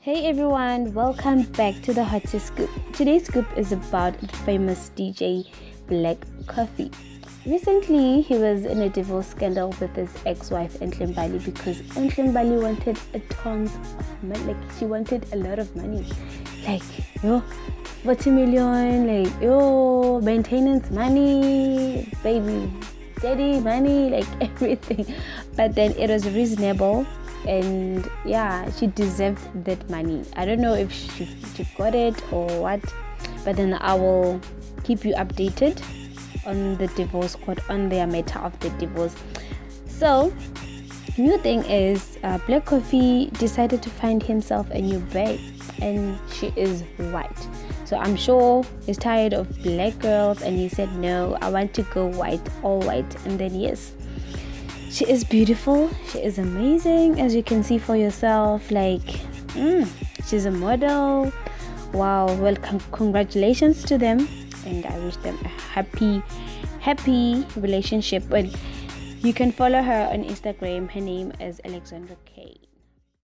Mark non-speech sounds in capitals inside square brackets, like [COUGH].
Hey everyone, welcome back to the Hottest Scoop. Today's scoop is about the famous DJ Black Coffee. Recently, he was in a divorce scandal with his ex-wife Enhle Mbali because Enhle Mbali wanted a tons of money. Like she wanted a lot of money, like yo, 40 million, like yo, maintenance money, baby daddy money, like [LAUGHS] everything. But then it was reasonable and yeah she deserved that money i don't know if she, she got it or what but then i will keep you updated on the divorce court on their matter of the divorce so new thing is uh, black coffee decided to find himself a new babe and she is white. So i'm sure he's tired of black girls and he said no i want to go white all white. And then yes she is beautiful she is amazing as you can see for yourself like mm, she's a model. Wow well con- congratulations to them and i wish them a happy happy relationship. But you can follow her on instagram. Her name is alexandra k